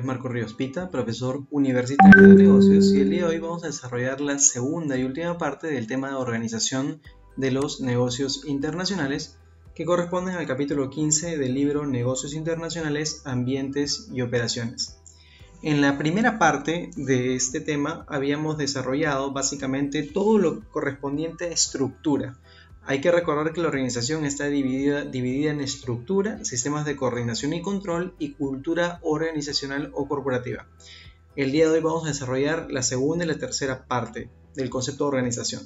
es Marco Ríos Pita, profesor universitario de negocios, y el día de hoy vamos a desarrollar la segunda y última parte del tema de organización de los negocios internacionales, que corresponden al capítulo 15 del libro Negocios Internacionales, Ambientes y Operaciones. En la primera parte de este tema habíamos desarrollado básicamente todo lo correspondiente a estructura, hay que recordar que la organización está dividida, en estructura, sistemas de coordinación y control y cultura organizacional o corporativa. El día de hoy vamos a desarrollar la segunda y la tercera parte del concepto de organización.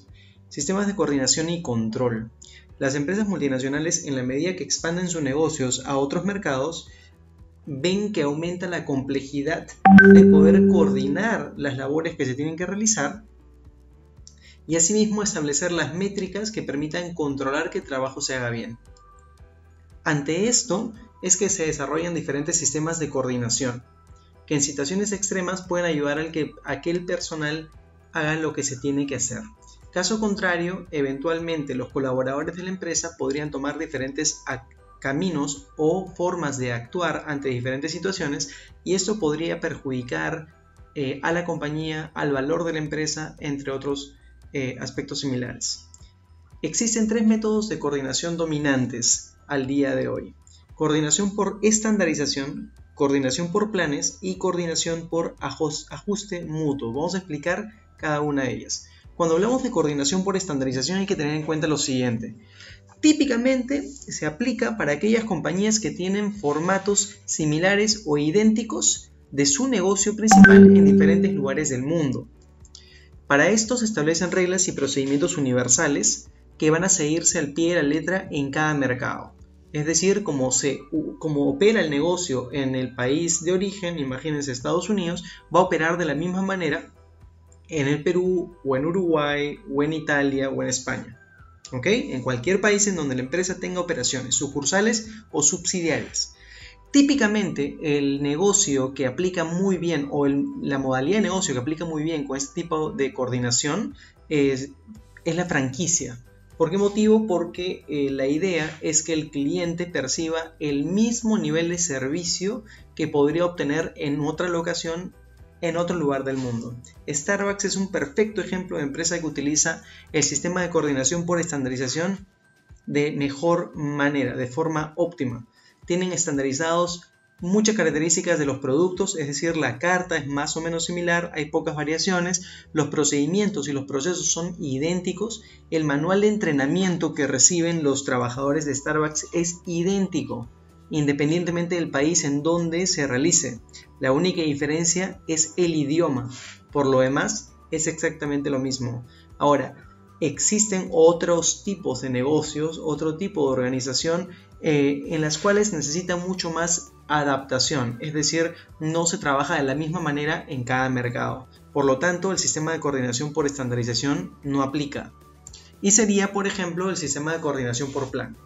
Sistemas de coordinación y control. Las empresas multinacionales, en la medida que expanden sus negocios a otros mercados, ven que aumenta la complejidad de poder coordinar las labores que se tienen que realizar y asimismo establecer las métricas que permitan controlar que el trabajo se haga bien. Ante esto es que se desarrollan diferentes sistemas de coordinación, que en situaciones extremas pueden ayudar al que aquel personal haga lo que se tiene que hacer. Caso contrario, eventualmente los colaboradores de la empresa podrían tomar diferentes caminos o formas de actuar ante diferentes situaciones y esto podría perjudicar eh, a la compañía, al valor de la empresa, entre otros eh, aspectos similares. Existen tres métodos de coordinación dominantes al día de hoy. Coordinación por estandarización, coordinación por planes y coordinación por ajuste mutuo. Vamos a explicar cada una de ellas. Cuando hablamos de coordinación por estandarización hay que tener en cuenta lo siguiente. Típicamente se aplica para aquellas compañías que tienen formatos similares o idénticos de su negocio principal en diferentes lugares del mundo. Para esto se establecen reglas y procedimientos universales que van a seguirse al pie de la letra en cada mercado. Es decir, como, opera el negocio en el país de origen, imagínense Estados Unidos, va a operar de la misma manera en el Perú o en Uruguay o en Italia o en España. ¿Ok? En cualquier país en donde la empresa tenga operaciones, sucursales o subsidiarias. Típicamente el negocio que aplica muy bien o la modalidad de negocio que aplica muy bien con este tipo de coordinación es, la franquicia. ¿Por qué motivo? Porque eh, la idea es que el cliente perciba el mismo nivel de servicio que podría obtener en otra locación en otro lugar del mundo. Starbucks es un perfecto ejemplo de empresa que utiliza el sistema de coordinación por estandarización de mejor manera, de forma óptima tienen estandarizados muchas características de los productos, es decir, la carta es más o menos similar, hay pocas variaciones, los procedimientos y los procesos son idénticos, el manual de entrenamiento que reciben los trabajadores de Starbucks es idéntico, independientemente del país en donde se realice. La única diferencia es el idioma, por lo demás es exactamente lo mismo. Ahora, existen otros tipos de negocios, otro tipo de organización eh, en las cuales necesita mucho más adaptación, es decir, no se trabaja de la misma manera en cada mercado. Por lo tanto, el sistema de coordinación por estandarización no aplica. Y sería, por ejemplo, el sistema de coordinación por plan.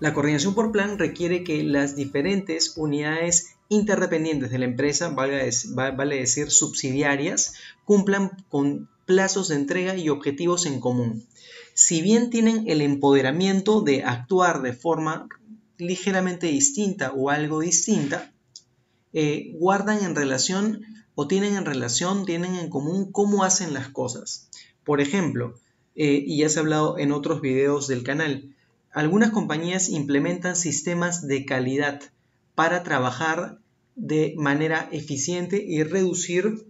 La coordinación por plan requiere que las diferentes unidades interdependientes de la empresa, vale, vale decir subsidiarias, cumplan con plazos de entrega y objetivos en común. Si bien tienen el empoderamiento de actuar de forma ligeramente distinta o algo distinta, eh, guardan en relación o tienen en relación, tienen en común cómo hacen las cosas. Por ejemplo, eh, y ya se ha hablado en otros videos del canal, algunas compañías implementan sistemas de calidad para trabajar de manera eficiente y reducir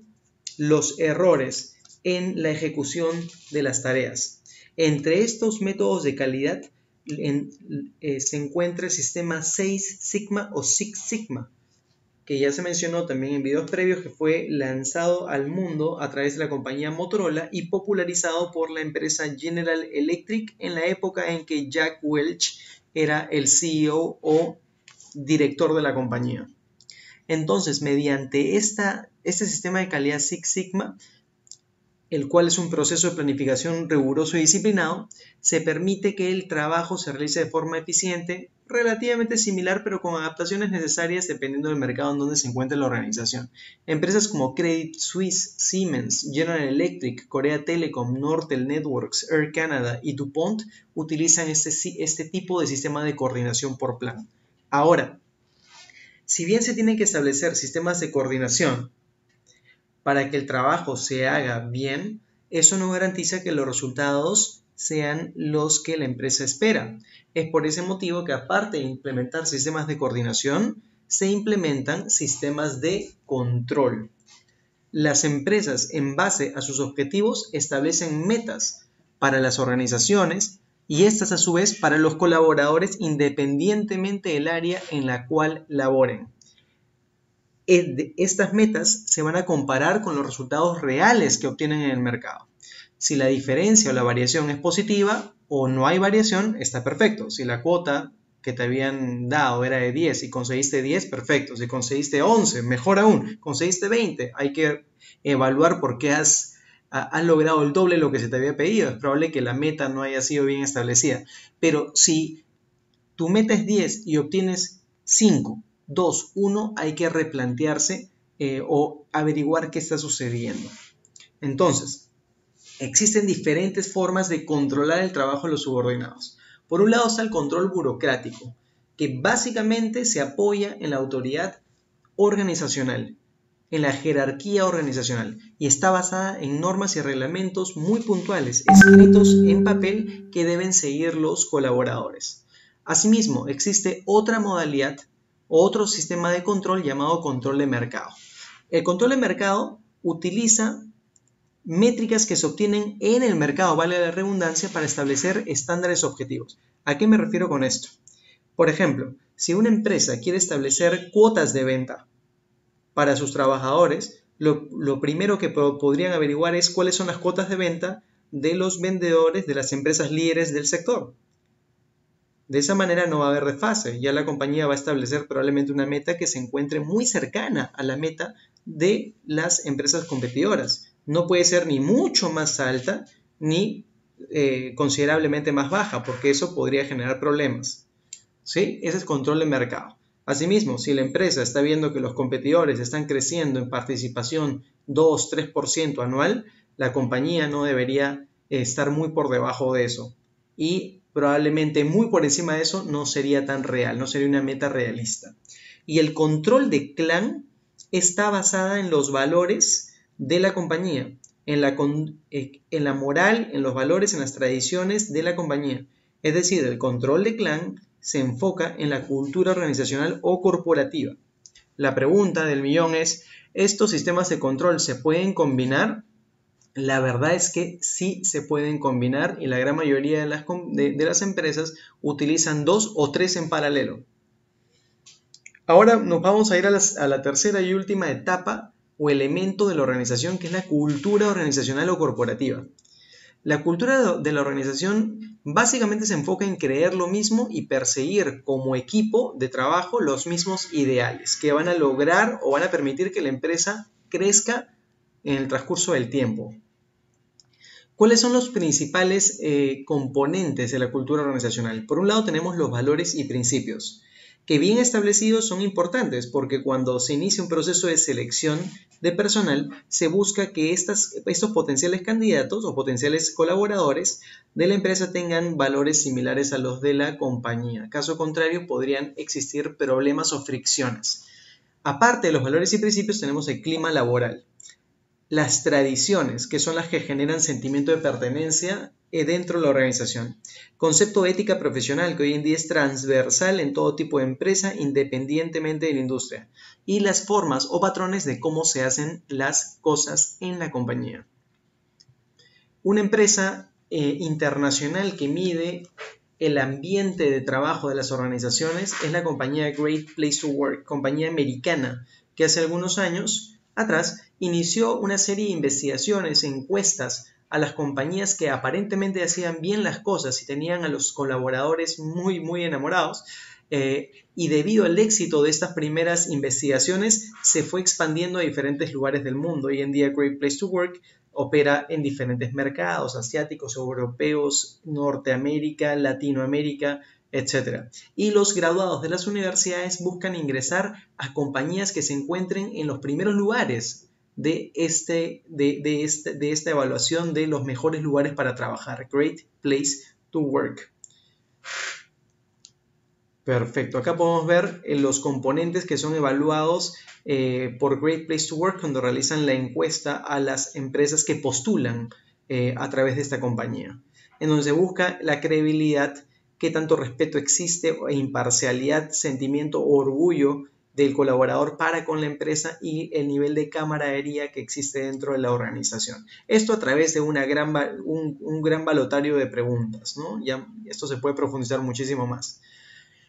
los errores en la ejecución de las tareas. Entre estos métodos de calidad eh, se encuentra el sistema 6 Sigma o Six Sigma, que ya se mencionó también en videos previos que fue lanzado al mundo a través de la compañía Motorola y popularizado por la empresa General Electric en la época en que Jack Welch era el CEO o director de la compañía. Entonces, mediante este sistema de calidad Six Sigma, el cual es un proceso de planificación riguroso y disciplinado, se permite que el trabajo se realice de forma eficiente, relativamente similar pero con adaptaciones necesarias dependiendo del mercado en donde se encuentre la organización. Empresas como Credit Suisse, Siemens, General Electric, Korea Telecom, Nortel Networks, Air Canada y DuPont utilizan este, este tipo de sistema de coordinación por plan. Ahora, Si bien se tienen que establecer sistemas de coordinación para que el trabajo se haga bien, eso no garantiza que los resultados sean los que la empresa espera. Es por ese motivo que aparte de implementar sistemas de coordinación, se implementan sistemas de control. Las empresas, en base a sus objetivos, establecen metas para las organizaciones y estas a su vez para los colaboradores independientemente del área en la cual laboren. Estas metas se van a comparar con los resultados reales que obtienen en el mercado. Si la diferencia o la variación es positiva o no hay variación, está perfecto. Si la cuota que te habían dado era de 10 y conseguiste 10, perfecto. Si conseguiste 11, mejor aún. Conseguiste 20, hay que evaluar por qué has, has logrado el doble de lo que se te había pedido. Es probable que la meta no haya sido bien establecida. Pero si tu meta es 10 y obtienes 5, 2, 1, hay que replantearse eh, o averiguar qué está sucediendo. Entonces, existen diferentes formas de controlar el trabajo de los subordinados. Por un lado está el control burocrático, que básicamente se apoya en la autoridad organizacional, en la jerarquía organizacional, y está basada en normas y reglamentos muy puntuales, escritos en papel que deben seguir los colaboradores. Asimismo, existe otra modalidad, otro sistema de control llamado control de mercado. El control de mercado utiliza métricas que se obtienen en el mercado, vale la redundancia, para establecer estándares objetivos. ¿A qué me refiero con esto? Por ejemplo, si una empresa quiere establecer cuotas de venta para sus trabajadores, lo, primero que podrían averiguar es cuáles son las cuotas de venta de los vendedores de las empresas líderes del sector. De esa manera no va a haber desfase, ya la compañía va a establecer probablemente una meta que se encuentre muy cercana a la meta de las empresas competidoras no puede ser ni mucho más alta ni eh, considerablemente más baja, porque eso podría generar problemas. ¿Sí? Ese es control de mercado. Asimismo, si la empresa está viendo que los competidores están creciendo en participación 2-3% anual, la compañía no debería estar muy por debajo de eso. Y probablemente muy por encima de eso no sería tan real, no sería una meta realista. Y el control de clan está basada en los valores de la compañía, en la, eh, en la moral, en los valores, en las tradiciones de la compañía. Es decir, el control de clan se enfoca en la cultura organizacional o corporativa. La pregunta del millón es, ¿estos sistemas de control se pueden combinar? La verdad es que sí se pueden combinar y la gran mayoría de las, de, las empresas utilizan dos o tres en paralelo. Ahora nos vamos a ir a, a la tercera y última etapa o elemento de la organización que es la cultura organizacional o corporativa. La cultura de la organización básicamente se enfoca en creer lo mismo y perseguir como equipo de trabajo los mismos ideales que van a lograr o van a permitir que la empresa crezca en el transcurso del tiempo. ¿Cuáles son los principales eh, componentes de la cultura organizacional? Por un lado tenemos los valores y principios que bien establecidos son importantes porque cuando se inicia un proceso de selección de personal, se busca que estos potenciales candidatos o potenciales colaboradores de la empresa tengan valores similares a los de la compañía. Caso contrario, podrían existir problemas o fricciones. Aparte de los valores y principios, tenemos el clima laboral. Las tradiciones, que son las que generan sentimiento de pertenencia eh, dentro de la organización. Concepto ética profesional que hoy en día es transversal en todo tipo de empresa independientemente de la industria. Y las formas o patrones de cómo se hacen las cosas en la compañía. Una empresa eh, internacional que mide el ambiente de trabajo de las organizaciones es la compañía Great Place to Work, compañía americana, que hace algunos años atrás inició una serie de investigaciones, encuestas a las compañías que aparentemente hacían bien las cosas y tenían a los colaboradores muy, muy enamorados. Eh, y debido al éxito de estas primeras investigaciones, se fue expandiendo a diferentes lugares del mundo. Hoy en día Great Place to Work opera en diferentes mercados, asiáticos, europeos, Norteamérica, Latinoamérica, etc. Y los graduados de las universidades buscan ingresar a compañías que se encuentren en los primeros lugares de, este, de, este, de esta evaluación de los mejores lugares para trabajar, Great Place to Work. Perfecto. Acá podemos ver eh, los componentes que son evaluados eh, por Great Place to Work cuando realizan la encuesta a las empresas que postulan eh, a través de esta compañía, en donde se busca la credibilidad, qué tanto respeto existe, e imparcialidad, sentimiento orgullo del colaborador para con la empresa y el nivel de camaradería que existe dentro de la organización. Esto a través de una gran, un, gran balotario de preguntas, ¿no? Esto se puede profundizar muchísimo más.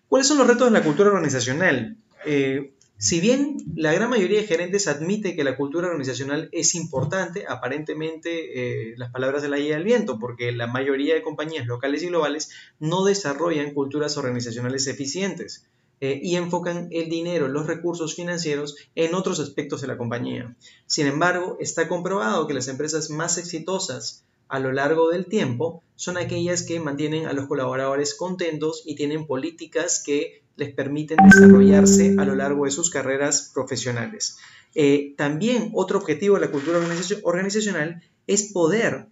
¿Cuáles son los retos de la cultura organizacional? Eh, si bien la gran mayoría de gerentes admite que la cultura organizacional es importante, aparentemente eh, las palabras de la guía del viento, porque la mayoría de compañías locales y globales no desarrollan culturas organizacionales eficientes. Eh, y enfocan el dinero, los recursos financieros en otros aspectos de la compañía. Sin embargo, está comprobado que las empresas más exitosas a lo largo del tiempo son aquellas que mantienen a los colaboradores contentos y tienen políticas que les permiten desarrollarse a lo largo de sus carreras profesionales. Eh, también otro objetivo de la cultura organizacional es poder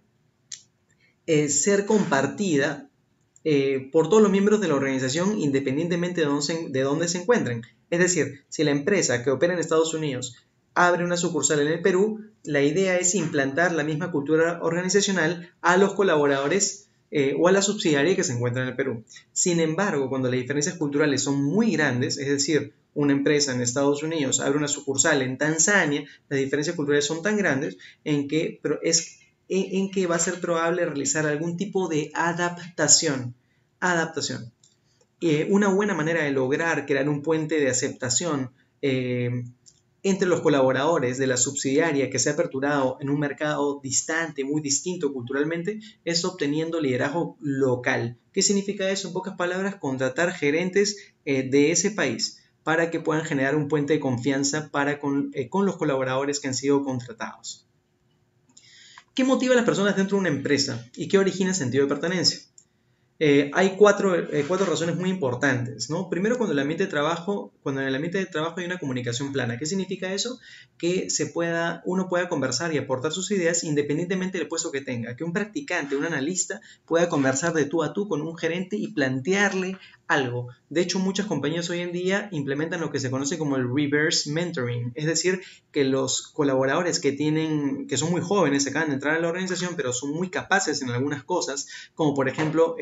eh, ser compartida eh, por todos los miembros de la organización independientemente de dónde, se, de dónde se encuentren. Es decir, si la empresa que opera en Estados Unidos abre una sucursal en el Perú, la idea es implantar la misma cultura organizacional a los colaboradores eh, o a la subsidiaria que se encuentra en el Perú. Sin embargo, cuando las diferencias culturales son muy grandes, es decir, una empresa en Estados Unidos abre una sucursal en Tanzania, las diferencias culturales son tan grandes en que pero es en, que va a ser probable realizar algún tipo de adaptación. Adaptación. Eh, una buena manera de lograr crear un puente de aceptación eh, entre los colaboradores de la subsidiaria que se ha aperturado en un mercado distante, muy distinto culturalmente, es obteniendo liderazgo local. ¿Qué significa eso? En pocas palabras, contratar gerentes eh, de ese país para que puedan generar un puente de confianza para con los colaboradores que han sido contratados. ¿Qué motiva a las personas dentro de una empresa y qué origina el sentido de pertenencia? Eh, hay cuatro, eh, cuatro, razones muy importantes, ¿no? Primero, cuando el ambiente de trabajo, cuando en el ambiente de trabajo hay una comunicación plana. ¿Qué significa eso? Que se pueda, uno pueda conversar y aportar sus ideas independientemente del puesto que tenga. Que un practicante, un analista pueda conversar de tú a tú con un gerente y plantearle algo. De hecho, muchas compañías hoy en día implementan lo que se conoce como el reverse mentoring, es decir, que los colaboradores que tienen, que son muy jóvenes, acaban de entrar a la organización, pero son muy capaces en algunas cosas, como por ejemplo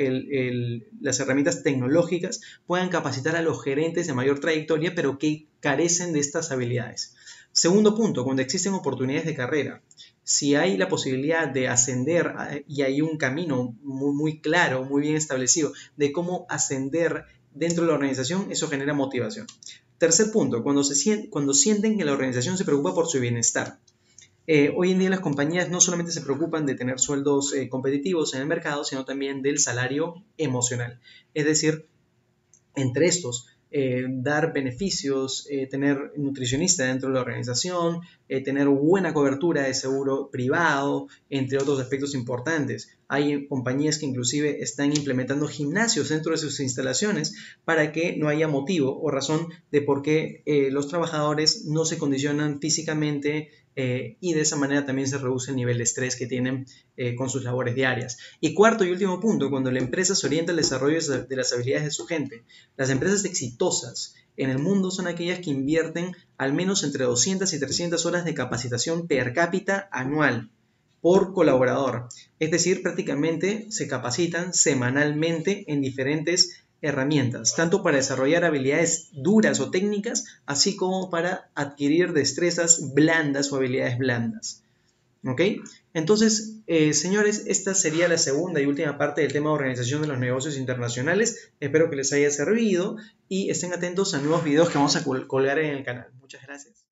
las herramientas tecnológicas, puedan capacitar a los gerentes de mayor trayectoria, pero que carecen de estas habilidades. Segundo punto, cuando existen oportunidades de carrera si hay la posibilidad de ascender eh, y hay un camino muy, muy claro, muy bien establecido de cómo ascender dentro de la organización, eso genera motivación. Tercer punto, cuando, se cuando sienten que la organización se preocupa por su bienestar. Eh, hoy en día las compañías no solamente se preocupan de tener sueldos eh, competitivos en el mercado, sino también del salario emocional. Es decir, entre estos, dar beneficios, tener nutricionista dentro de la organización, eh, tener buena cobertura de seguro privado, entre otros aspectos importantes. Hay compañías que inclusive están implementando gimnasios dentro de sus instalaciones para que no haya motivo o razón de por qué eh, los trabajadores no se condicionan físicamente eh, y de esa manera también se reduce el nivel de estrés que tienen con sus labores diarias. Y cuarto y último punto, cuando la empresa se orienta al desarrollo de las habilidades de su gente. Las empresas exitosas en el mundo son aquellas que invierten al menos entre 200 y 300 horas de capacitación per cápita anual por colaborador. Es decir, prácticamente se capacitan semanalmente en diferentes herramientas, tanto para desarrollar habilidades duras o técnicas, así como para adquirir destrezas blandas o habilidades blandas. ¿Ok? Entonces, eh, señores, esta sería la segunda y última parte del tema de organización de los negocios internacionales. Espero que les haya servido y estén atentos a nuevos videos que vamos a colgar en el canal. Muchas gracias.